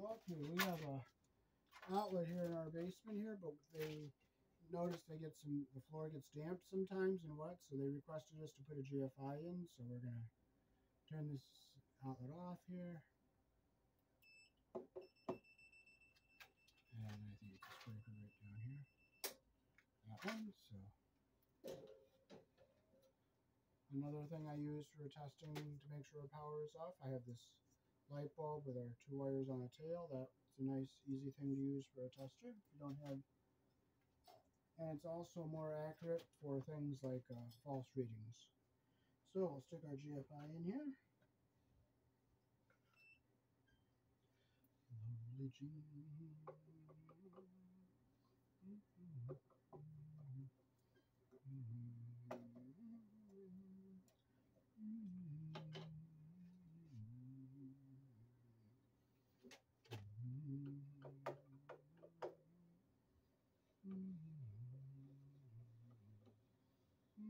Okay, we have a outlet here in our basement here, but they noticed they get some, the floor gets damp sometimes and wet, so they requested us to put a GFI in, so we're gonna turn this outlet off here. And I think it's a breaker right down here. That one, so. Another thing I use for testing to make sure power is off, I have this light bulb with our two wires on a tail. That's a nice, easy thing to use for a tester. If you don't have, and it's also more accurate for things like uh, false readings. So we'll stick our GFI in here. Lovely Jean.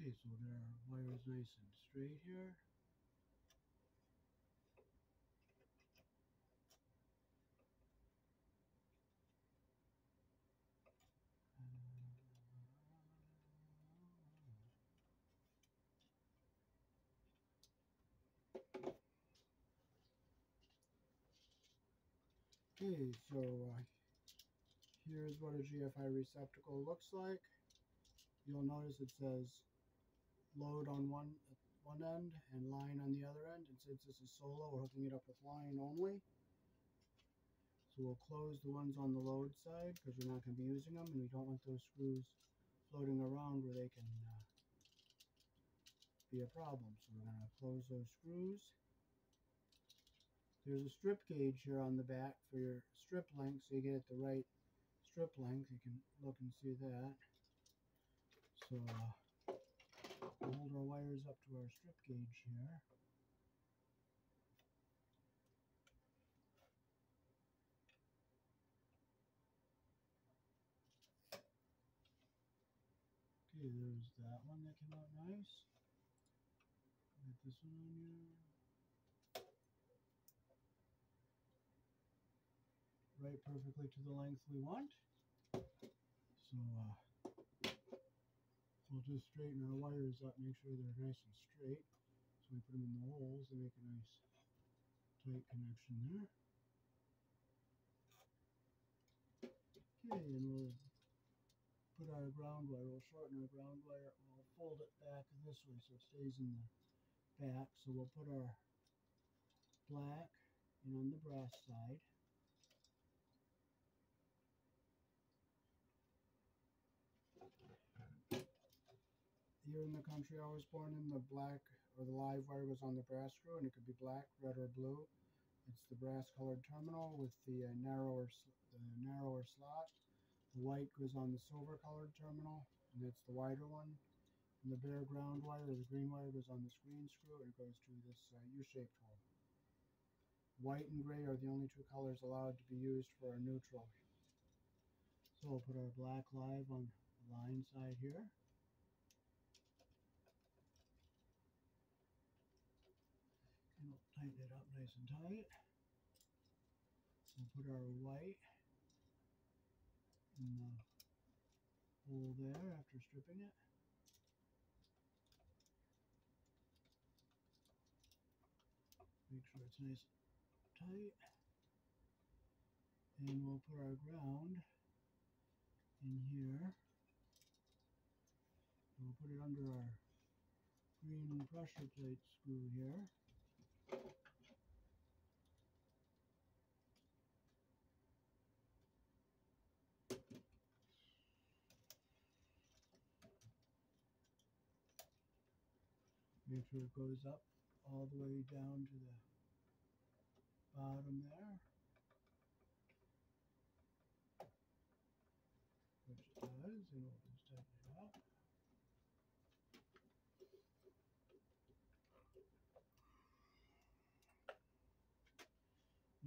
Okay, so there are wires nice and straight here. Okay, so uh, here's what a GFI receptacle looks like. You'll notice it says load on one one end and line on the other end. And since this is solo, we're hooking it up with line only. So we'll close the ones on the load side because we're not going to be using them and we don't want those screws floating around where they can uh, be a problem. So we're going to close those screws. There's a strip gauge here on the back for your strip length so you get it the right strip length. You can look and see that. So uh, hold our wires up to our strip gauge here. Okay, there's that one that came out nice. Get this one on here. Right perfectly to the length we want. So uh, we'll just straighten our wires up, make sure they're nice and straight. So we put them in the holes, they make a nice tight connection there. Okay, and we'll put our ground wire, we'll shorten our ground wire, we'll fold it back this way so it stays in the back. So we'll put our black in on the brass side. Here in the country I was born in, the black or the live wire was on the brass screw, and it could be black, red, or blue. It's the brass colored terminal with the uh, narrower the narrower slot. The white goes on the silver colored terminal, and it's the wider one. And the bare ground wire, or the green wire, goes on this green screw, and it goes to this uh, U-shaped hole. White and gray are the only two colors allowed to be used for a neutral. So we'll put our black live on the line side here. Tighten it up nice and tight. We'll put our white in the hole there after stripping it. Make sure it's nice and tight. And we'll put our ground in here. We'll put it under our green pressure plate screw here. Make sure it goes up all the way down to the bottom there. Which it does, and we'll just tighten it up.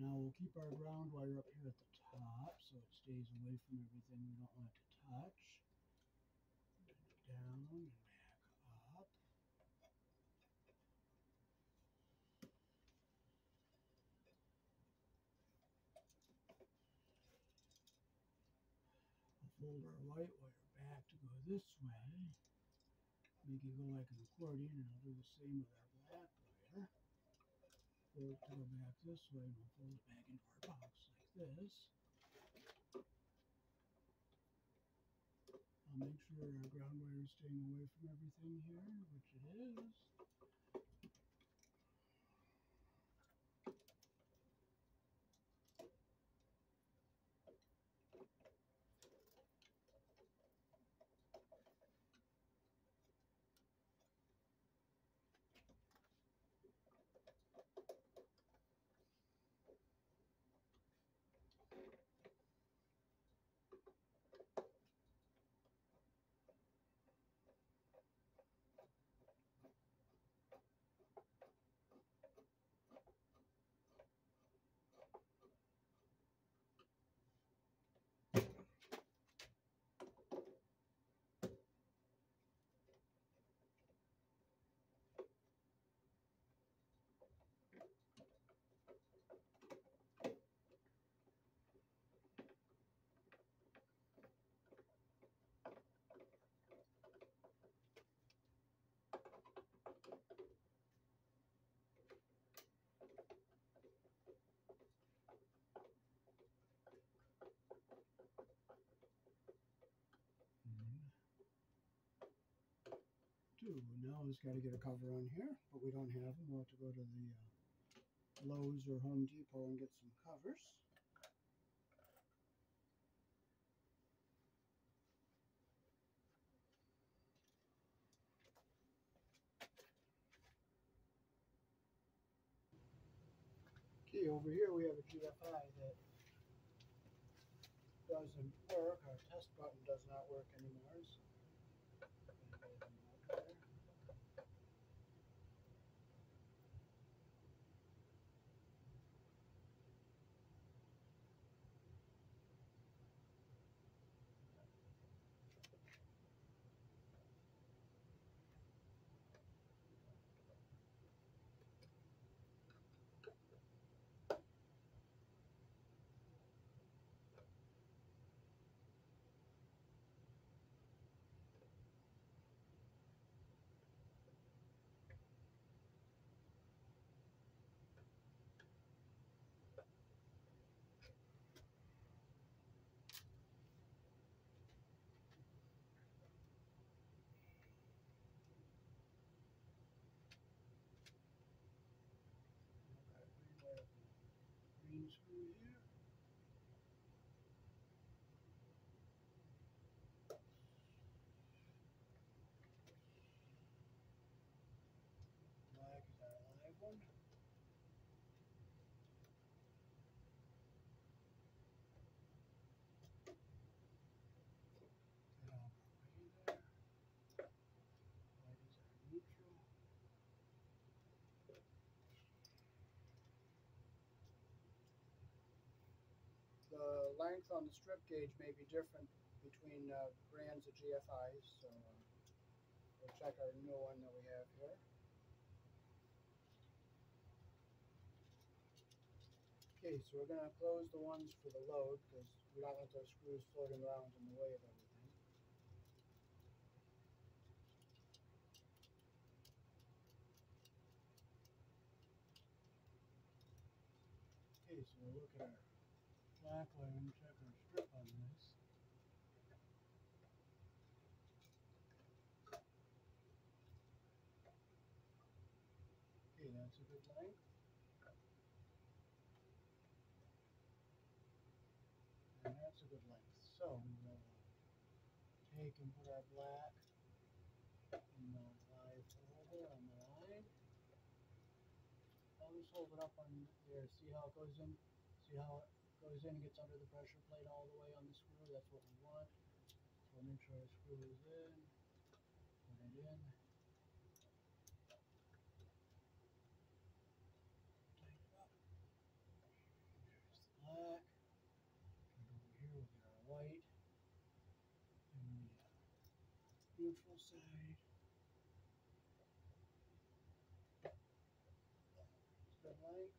Now we'll keep our ground wire up here at the top so it stays away from everything we don't want to touch. Down and back up. We'll fold our white wire back to go this way. Make it go like an accordion and I'll do the same with our black wire. To go back this way and we'll fold it back into our box like this. I'll make sure our ground wire is staying away from everything here, which it is. Now it's got to get a cover on here, but we don't have them. We'll have to go to the uh, Lowe's or Home Depot and get some covers. Okay, over here we have a GFI that doesn't work. Our test button does not work anymore. So green screw here. Length on the strip gauge may be different between uh, brands of GFIs, so uh, we'll check our new one that we have here. Okay, so we're going to close the ones for the load because we don't want those screws floating around in the way of everything. Okay, so we'll look at our line and our strip on this. Okay, that's a good length. And that's a good length. So we will take and put our black in the live folder on the line. I'll just hold it up on there. See how it goes in? See how it goes in and gets under the pressure plate all the way on the screw? That's what we want. So make sure our screw is in. Put it in. Black. Over here we'll our white. Neutral side. Strip length.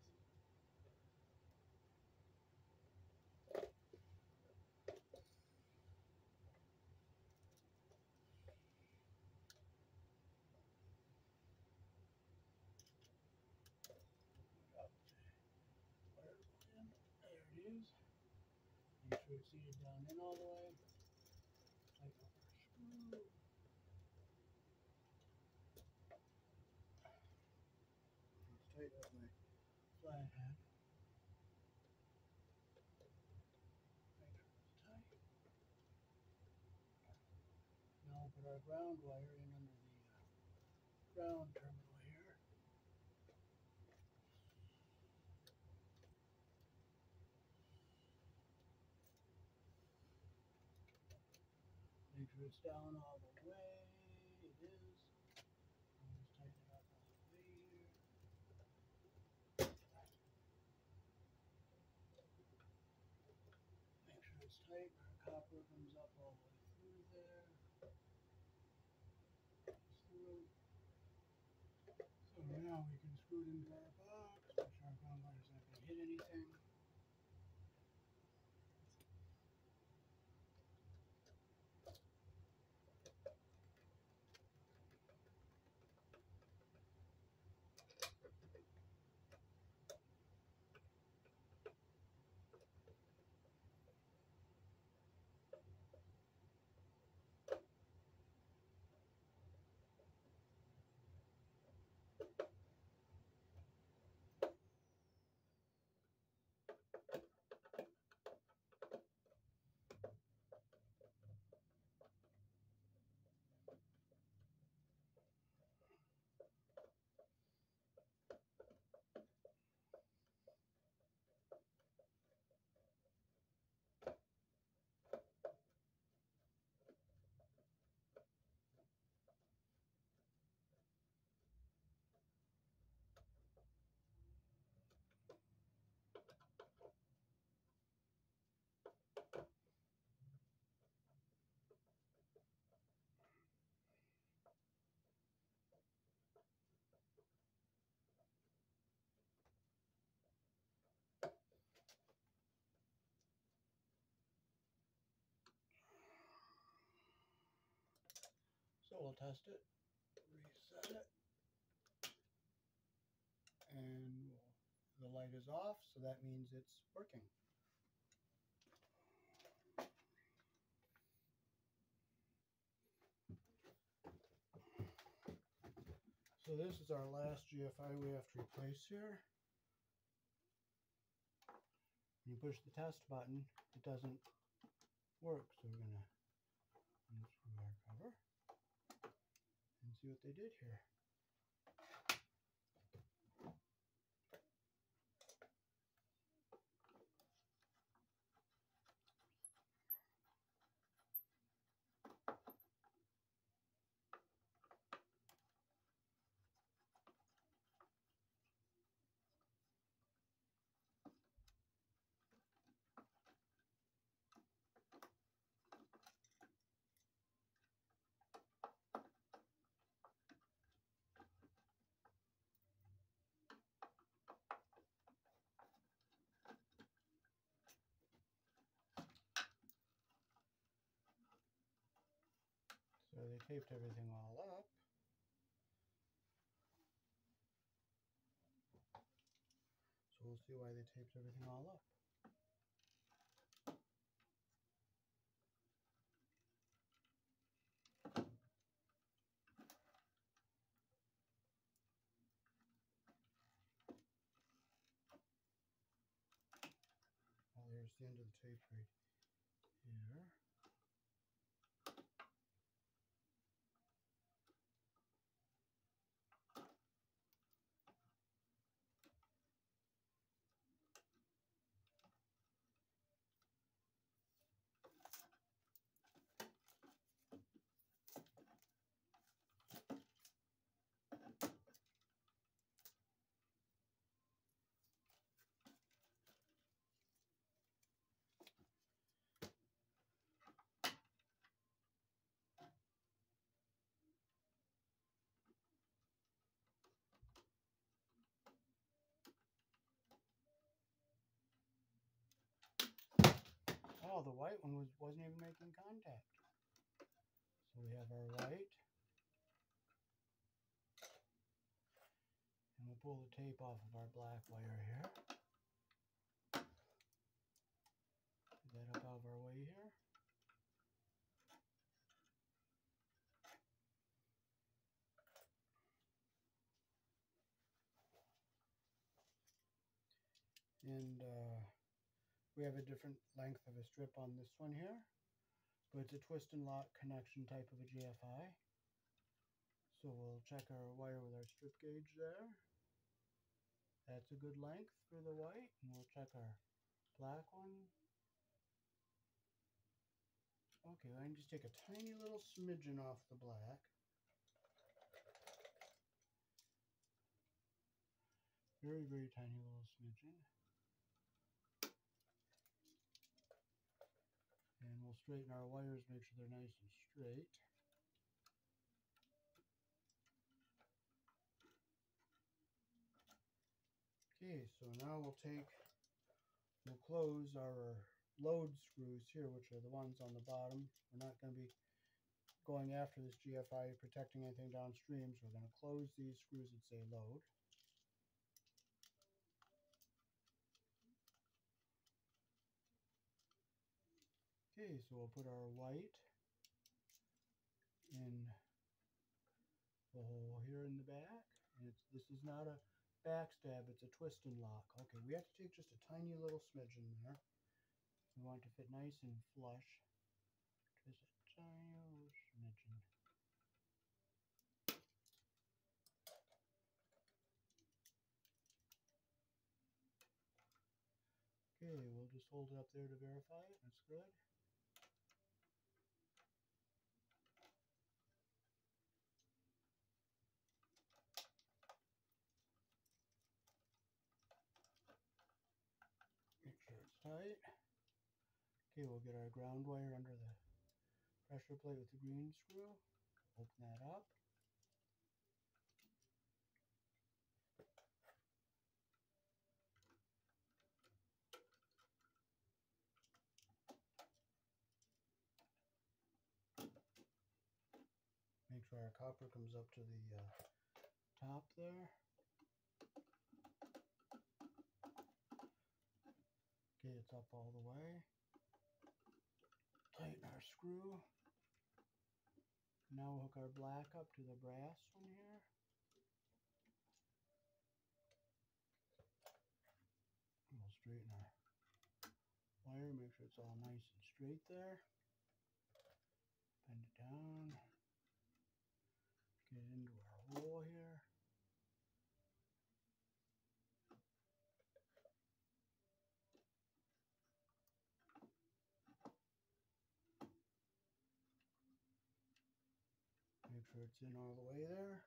Up. Where it went in. There it is. It's down in all the way. Screw. Let's tighten up my it's tight. Now put our ground wire in under the uh, ground terminal here. Make sure it's down all the way. It is. I'll just tighten it up all the way here. Make sure it's tight. Our copper comes up all the way through there. So now we can screw it into our we'll test it, reset it, and we'll, the light is off, so that means it's working. So this is our last GFI we have to replace here. When you push the test button, it doesn't work, so we're going to unscrew our cover see what they did here. Taped everything all up. So we'll see why they taped everything all up. Well, here's the end of the tape right here. The white one was, wasn't even making contact. So we have our white. And we'll pull the tape off of our black wire here. Get that up out of our way here. And uh, we have a different length of a strip on this one here, but it's a twist and lock connection type of a GFI. So we'll check our wire with our strip gauge there. That's a good length for the white, and we'll check our black one. Okay, I can just take a tiny little smidgen off the black. Very, very tiny little smidgen. And we'll straighten our wires, make sure they're nice and straight. Okay, so now we'll take, we'll close our load screws here, which are the ones on the bottom. We're not going to be going after this GFI, protecting anything downstream, so we're going to close these screws that say load. Okay, so we'll put our white in the hole here in the back. This is not a backstab, it's a twist and lock. Okay, we have to take just a tiny little smidgen there. We want it to fit nice and flush. Just a tiny little. Okay, we'll just hold it up there to verify it. That's good. Make Okay, we'll get our ground wire under the pressure plate with the green screw. Open that up. Make sure our copper comes up to the uh, top there. Okay, it's up all the way. Tighten our screw. Now we'll hook our black up to the brass one here. We'll straighten our wire, make sure it's all nice and straight there. Bend it down. Get it into our hole here. Sure it's in all the way there.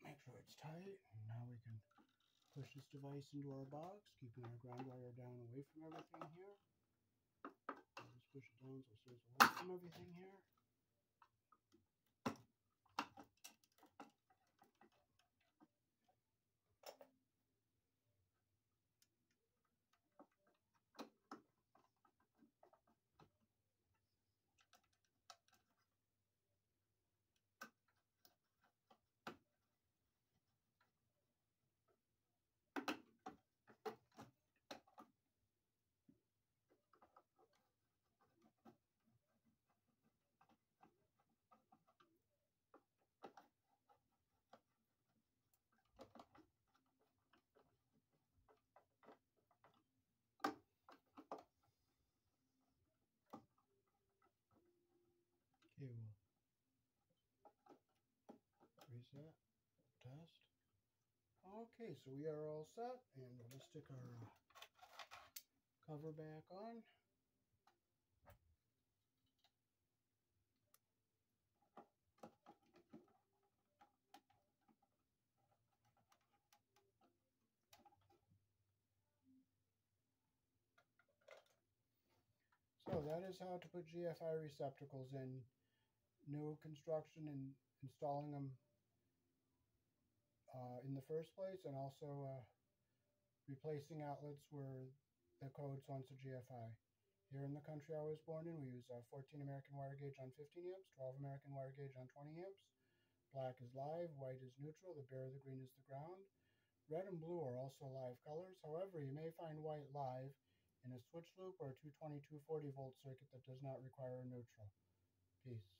Make sure it's tight. Now we can push this device into our box, keeping our ground wire down away from everything here. Push it down so it stays away from everything here. Okay, reset, test. Okay, so we are all set, and we'll just stick our uh, cover back on. So that is how to put GFI receptacles in new construction and installing them uh, in the first place and also uh, replacing outlets where the codes once a GFI. Here in the country I was born in, we use uh, 14 American wire gauge on 15 amps, 12 American wire gauge on 20 amps. Black is live, white is neutral, the bare, the green is the ground. Red and blue are also live colors. However, you may find white live in a switch loop or a 220 240 volt circuit that does not require a neutral. Peace.